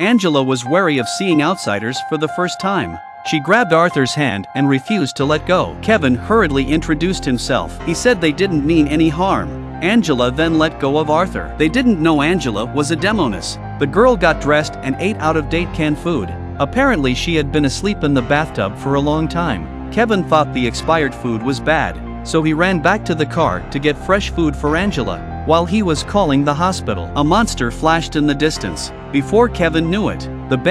Angela was wary of seeing outsiders for the first time. She grabbed Arthur's hand and refused to let go. Kevin hurriedly introduced himself. He said they didn't mean any harm. Angela then let go of Arthur. They didn't know Angela was a demoness. The girl got dressed and ate out of date canned food. Apparently she had been asleep in the bathtub for a long time. Kevin thought the expired food was bad, so he ran back to the car to get fresh food for Angela. While he was calling the hospital, a monster flashed in the distance. Before Kevin knew it,